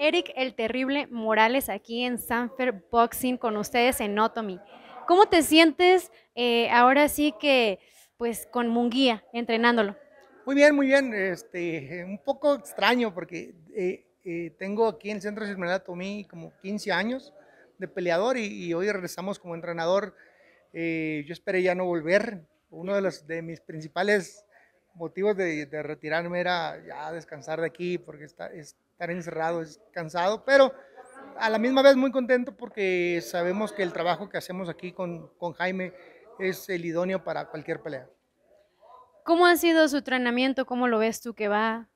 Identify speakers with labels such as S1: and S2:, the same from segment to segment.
S1: Eric el Terrible Morales aquí en Sanfer Boxing con ustedes en Otomi. ¿Cómo te sientes eh, ahora sí que pues con Munguía entrenándolo?
S2: Muy bien, muy bien. Este, un poco extraño porque eh, eh, tengo aquí en el Centro de Tomí como 15 años de peleador y, hoy regresamos como entrenador. yo esperé ya no volver. Uno de, los, de mis principales motivos de, retirarme era ya descansar de aquí porque está, estar encerrado es cansado, pero a la misma vez muy contento porque sabemos que el trabajo que hacemos aquí con, con Jaime es el idóneo para cualquier pelea.
S1: ¿Cómo ha sido su entrenamiento? ¿Cómo lo ves tú que va?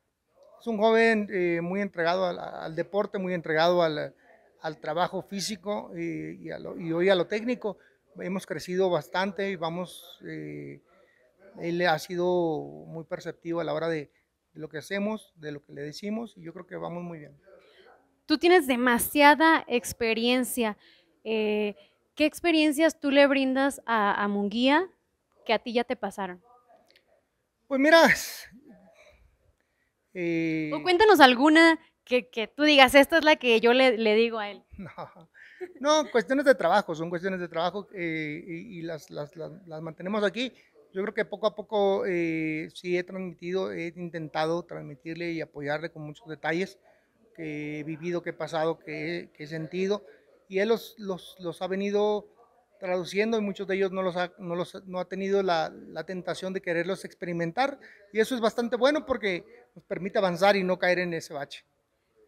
S2: Es un joven eh, muy entregado al, deporte, muy entregado al, al trabajo físico y, y, y, hoy a lo técnico. Hemos crecido bastante y vamos, eh, él ha sido muy perceptivo a la hora de, de lo que hacemos, de lo que le decimos y yo creo que vamos muy bien.
S1: Tú tienes demasiada experiencia. Eh, ¿Qué experiencias tú le brindas a, a Munguía que a ti ya te pasaron?
S2: Pues mira, eh,
S1: o cuéntanos alguna que, que, tú digas, esta es la que yo le, le digo a él.
S2: No, no, cuestiones de trabajo, son cuestiones de trabajo eh, y, y las, las, las, las, mantenemos aquí. Yo creo que poco a poco eh, sí he transmitido, he intentado transmitirle y apoyarle con muchos detalles que he vivido, que he pasado, que he, sentido. Y él los, los, los, ha venido traduciendo y muchos de ellos no, los ha, no, los, no ha tenido la, la, tentación de quererlos experimentar. Y eso es bastante bueno porque nos permite avanzar y no caer en ese bache.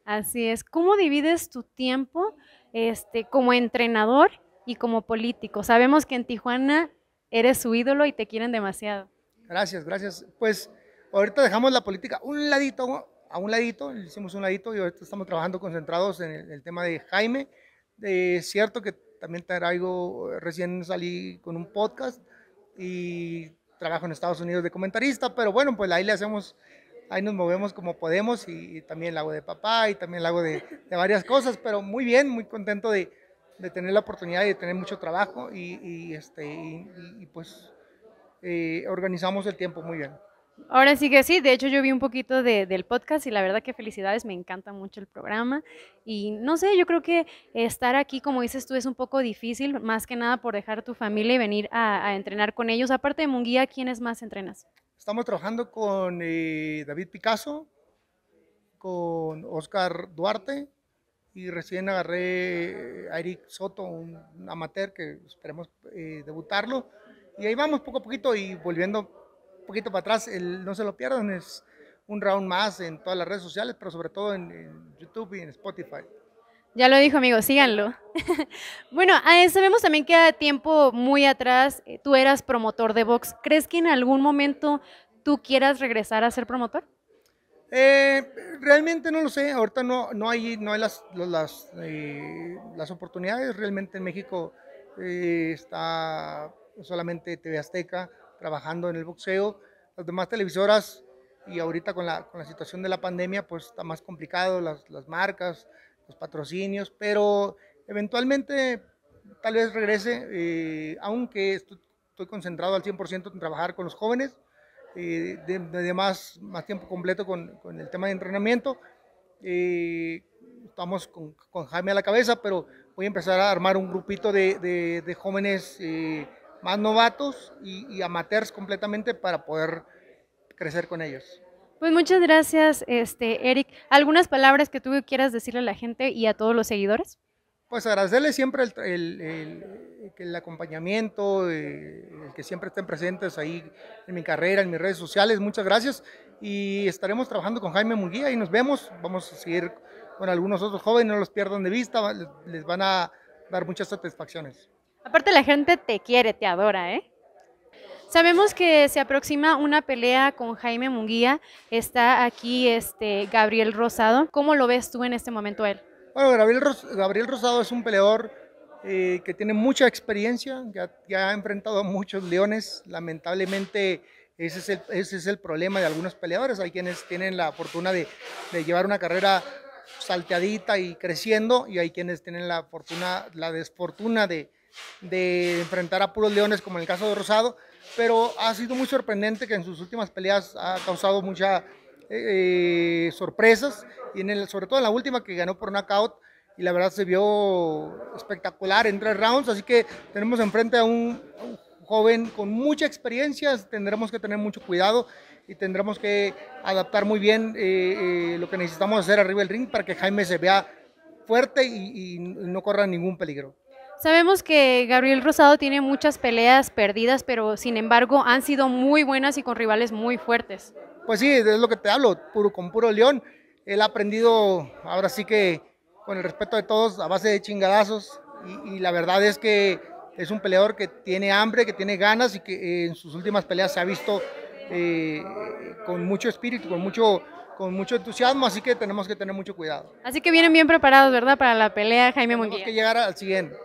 S1: Así es. ¿Cómo divides tu tiempo este, como entrenador y como político? Sabemos que en Tijuana eres su ídolo y te quieren demasiado.
S2: Gracias, gracias. Pues ahorita dejamos la política un ladito, a un ladito, hicimos un ladito y ahorita estamos trabajando concentrados en el, tema de Jaime. Es cierto que también traigo, recién salí con un podcast y trabajo en Estados Unidos de comentarista, pero bueno, pues ahí le hacemos, ahí nos movemos como podemos y, también el hago de papá y también el hago de varias cosas, pero muy bien, muy contento de, de tener la oportunidad de tener mucho trabajo y, este, y, pues eh, organizamos el tiempo muy bien.
S1: Ahora sí que sí, de hecho yo vi un poquito de, del podcast y la verdad que felicidades, me encanta mucho el programa y no sé, yo creo que estar aquí, como dices tú, es un poco difícil, más que nada por dejar tu familia y venir a, entrenar con ellos. Aparte de Munguía, ¿quiénes más entrenas?
S2: Estamos trabajando con eh, David Picasso, con Oscar Duarte, y recién agarré a Eric Soto, un amateur que esperemos eh, debutarlo. Y ahí vamos poco a poquito y volviendo un poquito para atrás, el, no se lo pierdan, es un round más en todas las redes sociales, pero sobre todo en, YouTube y en Spotify.
S1: Ya lo dijo, amigo, síganlo. bueno, eh, sabemos también que a tiempo muy atrás eh, tú eras promotor de box. ¿Crees que en algún momento tú quieras regresar a ser promotor?
S2: Eh, realmente no lo sé, ahorita no, no hay, no hay las, las, eh, las oportunidades, realmente en México eh, está solamente TV Azteca trabajando en el boxeo, las demás televisoras y ahorita con la, con la situación de la pandemia pues está más complicado, las, las marcas, los patrocinios, pero eventualmente tal vez regrese, eh, aunque estoy, estoy concentrado al 100% en trabajar con los jóvenes, eh, de, más, más tiempo completo con, con el tema de entrenamiento. Eh, estamos con, con, Jaime a la cabeza, pero voy a empezar a armar un grupito de, de, de jóvenes eh, más novatos y, y, amateurs completamente para poder crecer con ellos.
S1: Pues muchas gracias, este, Eric. ¿Algunas palabras que tú quieras decirle a la gente y a todos los seguidores?
S2: Pues agradecerle siempre el, el, el, el acompañamiento, eh, el que siempre estén presentes ahí en mi carrera, en mis redes sociales. Muchas gracias y estaremos trabajando con Jaime Munguía y nos vemos. Vamos a seguir con algunos otros jóvenes, no los pierdan de vista, les van a dar muchas satisfacciones.
S1: Aparte la gente te quiere, te adora, ¿eh? Sabemos que se aproxima una pelea con Jaime Munguía. Está aquí este Gabriel Rosado. ¿Cómo lo ves tú en este momento él?
S2: Bueno, Gabriel, Gabriel Rosado es un peleador eh, que tiene mucha experiencia, ya, ha enfrentado a muchos leones, lamentablemente ese es, el, ese es el problema de algunos peleadores, hay quienes tienen la fortuna de, de llevar una carrera salteadita y creciendo, y hay quienes tienen la fortuna, la desfortuna de, de enfrentar a puros leones, como en el caso de Rosado, pero ha sido muy sorprendente que en sus últimas peleas ha causado mucha eh, sorpresas, y en el, sobre todo en la última que ganó por knockout, y la verdad se vio espectacular en tres rounds, así que tenemos enfrente a un, joven con mucha experiencia, tendremos que tener mucho cuidado y tendremos que adaptar muy bien eh, eh, lo que necesitamos hacer arriba del ring para que Jaime se vea fuerte y, y no corra ningún peligro.
S1: Sabemos que Gabriel Rosado tiene muchas peleas perdidas, pero sin embargo han sido muy buenas y con rivales muy fuertes.
S2: Pues sí, es lo que te hablo, puro, con puro león. Él ha aprendido, ahora sí que con el respeto de todos, a base de chingadazos. Y, la verdad es que es un peleador que tiene hambre, que tiene ganas y que en sus últimas peleas se ha visto eh, con mucho espíritu, con mucho, con mucho entusiasmo, así que tenemos que tener mucho cuidado.
S1: Así que vienen bien preparados, ¿verdad? Para la pelea, Jaime Munguía.
S2: Tenemos que llegar al siguiente.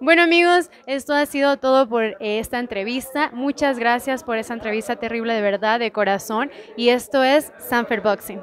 S1: Bueno amigos, esto ha sido todo por esta entrevista. Muchas gracias por esa entrevista terrible de verdad, de corazón. Y esto es Sanfer Boxing.